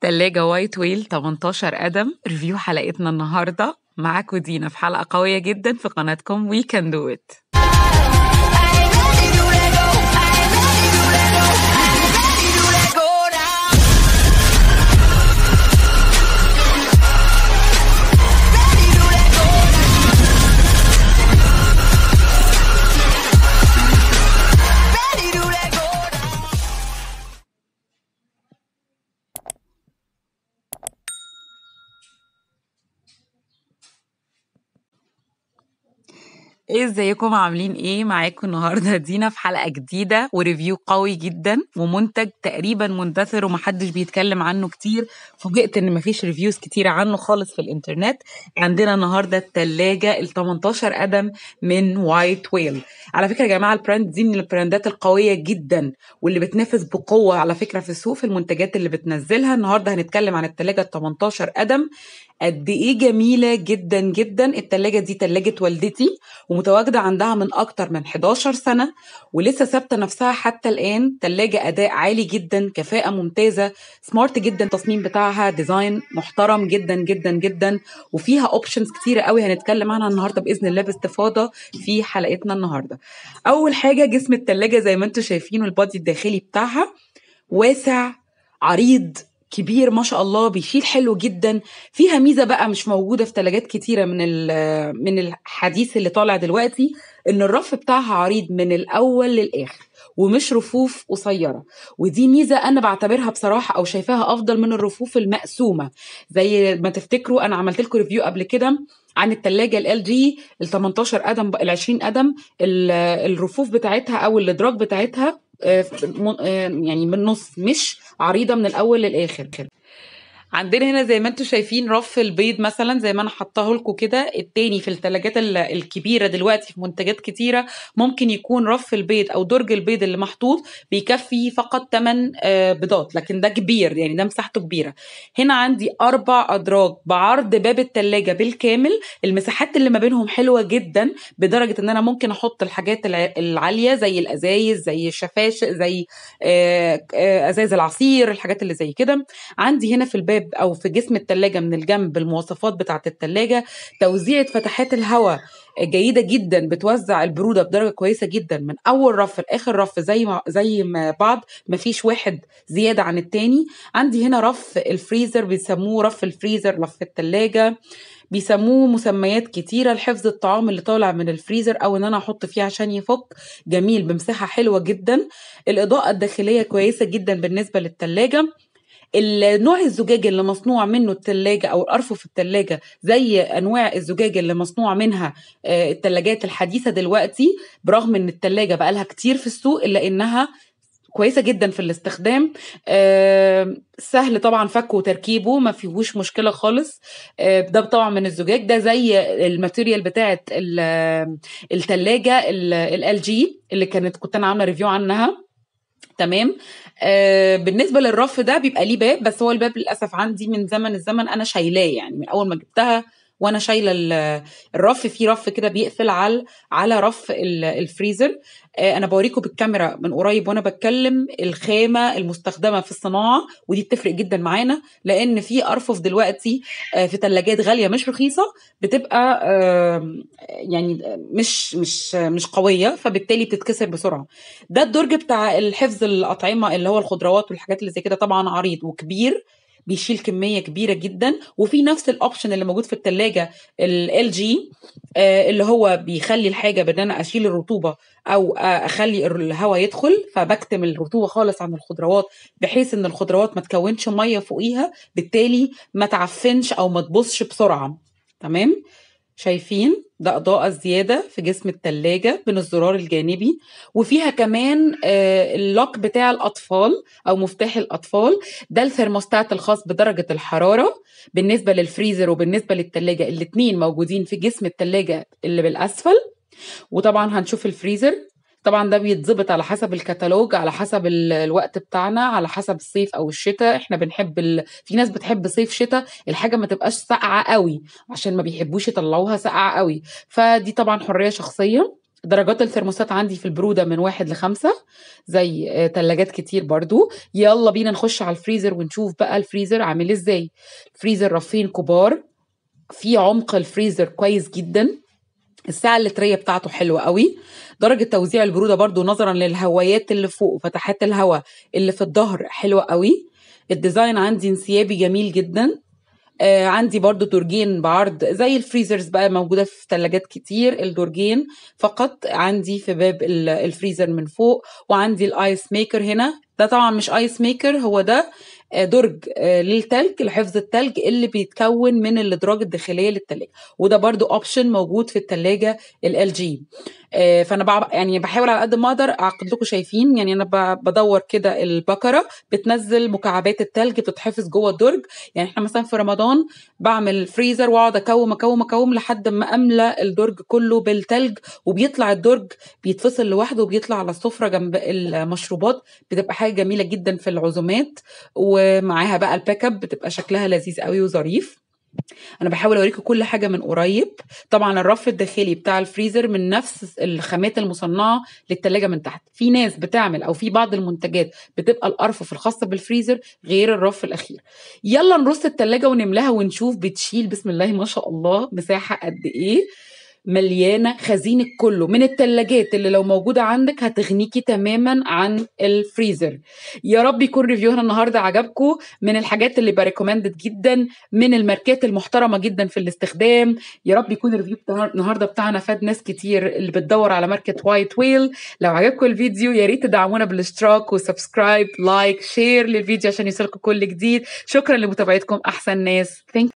تلاجة وايت ويل 18 قدم review حلقتنا النهاردة. معاكم دينا في حلقة قوية جدا في قناتكم We Can Do It إيه ازيكم؟ عاملين إيه؟ معاكم النهارده دينا في حلقة جديدة و review قوي جدا ومنتج تقريبا مندثر ومحدش بيتكلم عنه كتير. فوجئت إن مفيش reviews كتير عنه خالص في الإنترنت. عندنا النهارده التلاجة ال 18 قدم من وايت ويل على فكرة يا جماعة ال brand دي من البراندات القوية جدا واللي بتنافس بقوة على فكرة في السوق في المنتجات اللي بتنزلها. النهارده هنتكلم عن التلاجة ال 18 قدم قد إيه جميلة جدا جدا. التلاجة دي تلاجة والدتي ومتواجدة عندها من أكتر من 11 سنة ولسه ثابتة نفسها حتى الآن. تلاجة أداء عالي جدا كفاءة ممتازة smart جدا التصميم بتاعها design محترم جدا جدا جدا. وفيها options كتيرة قوي هنتكلم عنها النهارده بإذن الله باستفاضة في حلقتنا النهارده. أول حاجة جسم التلاجة زي ما أنتم شايفين ال body الداخلي بتاعها واسع عريض كبير ما شاء الله بيشيل حلو جدا. فيها ميزة بقى مش موجودة في ثلاجات كتيرة من من الحديث اللي طالع دلوقتي إن الرف بتاعها عريض من الأول للآخر ومش رفوف قصيرة. ودي ميزة أنا بعتبرها بصراحة أو شايفاها أفضل من الرفوف المقسومة. زي ما تفتكروا أنا عملت لكم review قبل كده عن الثلاجه LG ال 18 قدم ال 20 قدم الرفوف بتاعتها أو الإدراج بتاعتها. يعني من النص مش عريضة من الأول للآخر عندنا هنا زي ما أنتم شايفين رف البيض مثلا زي ما أنا حطاه لكم كده التاني في الثلاجات الكبيرة دلوقتي في منتجات كتيرة ممكن يكون رف البيض أو درج البيض اللي محطوط بيكفي فقط 8 بيضات لكن ده كبير يعني ده مساحته كبيرة. هنا عندي أربع أدراج بعرض باب الثلاجه بالكامل. المساحات اللي ما بينهم حلوة جدا بدرجة إن أنا ممكن أحط الحاجات العالية زي الأزايز زي الشفاش زي أزايز العصير الحاجات اللي زي كده. عندي هنا في الباب الباب أو في جسم التلاجة من الجنب المواصفات بتاعة التلاجة توزيعة فتحات الهواء جيدة جدا بتوزع البرودة بدرجة كويسة جدا. من أول رف لاخر رف زي ما زي ما بعض مفيش واحد زيادة عن التاني. عندي هنا رف الفريزر بيسموه رف الفريزر رف التلاجة. بيسموه مسميات كتيرة لحفظ الطعام اللي طالع من الفريزر أو إن أنا أحط فيه عشان يفك. جميل بمساحة حلوة جدا. الإضاءة الداخلية كويسة جدا بالنسبة للتلاجة. النوع الزجاج اللي مصنوع منه التلاجة أو الأرفف التلاجة زي أنواع الزجاج اللي مصنوع منها التلاجات الحديثة دلوقتي برغم إن التلاجة بقالها كتير في السوق إلا إنها كويسة جدا في الاستخدام آه سهل طبعا فكه وتركيبه ما فيهوش مشكلة خالص آه ده طبعا من الزجاج ده زي ال material بتاعه الثلاجه LG اللي كانت كنت أنا عاملة review عنها. تمام؟ آه بالنسبة للرف ده بيبقى ليه باب بس هو الباب للأسف عندي من زمن الزمن أنا شايلاه يعني من أول ما جبتها وأنا شايلة الرف في رف كده بيقفل على على رف الفريزر. آه أنا بوريكم بالكاميرا من قريب وأنا بتكلم الخامة المستخدمة في الصناعة ودي بتفرق جدا معانا لأن في أرفف دلوقتي آه في ثلاجات غالية مش رخيصة بتبقى يعني مش مش مش قوية فبالتالي بتتكسر بسرعة. ده الدرج بتاع الحفظ الأطعمة اللي هو الخضروات والحاجات اللي زي كده طبعا عريض وكبير. بيشيل كمية كبيرة جدا. وفي نفس ال option اللي موجود في الثلاجه LG اللي هو بيخلي الحاجة بان أنا أشيل الرطوبة أو أخلي الهواء يدخل فبكتم الرطوبة خالص عن الخضروات بحيث إن الخضروات ما تكونش مية فوقيها بالتالي ما تعفنش أو ما تبصش بسرعة. تمام؟ شايفين؟ ده إضاءة زيادة في جسم التلاجة من الزرار الجانبي وفيها كمان اللوك بتاع الأطفال أو مفتاح الأطفال. ده الثرموستات الخاص بدرجة الحرارة بالنسبة للفريزر وبالنسبة للتلاجة الاتنين موجودين في جسم التلاجة اللي بالأسفل. وطبعا هنشوف الفريزر. طبعا ده بيتظبط على حسب الكتالوج على حسب الوقت بتاعنا على حسب الصيف أو الشتاء. إحنا بنحب ال... في ناس بتحب صيف شتاء الحاجة ما تبقاش ساقعة قوي عشان ما بيحبوش يطلعوها ساقعة قوي. فدي طبعا حرية شخصية. درجات الثرموستات عندي في البرودة من واحد لخمسة زي آه، تلاجات كتير برضو. يلا بينا نخش على الفريزر ونشوف بقى الفريزر عامل إزاي. فريزر رفين كبار في عمق الفريزر كويس جدا. السعة اللترية بتاعته حلوة قوي. درجة توزيع البرودة برضو نظرا للهوايات اللي فوق وفتحات الهواء اللي في الظهر حلوة قوي. ال design عندي انسيابي جميل جدا. آه عندي برضو درجين بعرض زي ال freezers بقى موجودة في ثلاجات كتير الدرجين فقط. عندي في باب ال- الفريزر من فوق وعندي ال ice maker هنا. ده طبعا مش ice maker هو ده درج آه، للتلج لحفظ التلج اللي بيتكون من الأدراج الداخلية للتلاجة. وده برضو option موجود في التلاجة LG فأنا بع- يعني بحاول على قد ما أقدر اعقد لكم شايفين يعني أنا بدور كده البكره بتنزل مكعبات التلج بتتحفظ جوه الدرج. يعني إحنا مثلا في رمضان بعمل فريزر وأقعد أكوم أكوم أكوم لحد ما املى الدرج كله بالتلج وبيطلع الدرج بيتفصل لوحده وبيطلع على السفرة جنب المشروبات. بتبقى حاجة جميلة جدا في العزومات. ومعاها بقى ال back up بتبقى شكلها لذيذ قوي وظريف. أنا بحاول أوريكم كل حاجة من قريب. طبعا الرف الداخلي بتاع الفريزر من نفس الخامات المصنعة للتلاجة من تحت. في ناس بتعمل أو في بعض المنتجات بتبقى الارفف الخاصه بالفريزر غير الرف الأخير. يلا نرص التلاجة ونملاها ونشوف بتشيل. بسم الله ما شاء الله. مساحة قد إيه؟ مليانة خزينك كله من التلاجات اللي لو موجودة عندك هتغنيكي تماما عن الفريزر. يا رب يكون ريفيونا النهارده عجبكم من الحاجات اللي ب recommended جدا من الماركات المحترمة جدا في الاستخدام. يا رب يكون ال review النهارده بتاعنا فاد ناس كتير اللي بتدور على ماركة وايت ويل. لو عجبكم الفيديو يا ريت تدعمونا بالاشتراك و subscribe like share للفيديو عشان يوصلكم كل جديد. شكرا لمتابعتكم أحسن ناس. Thank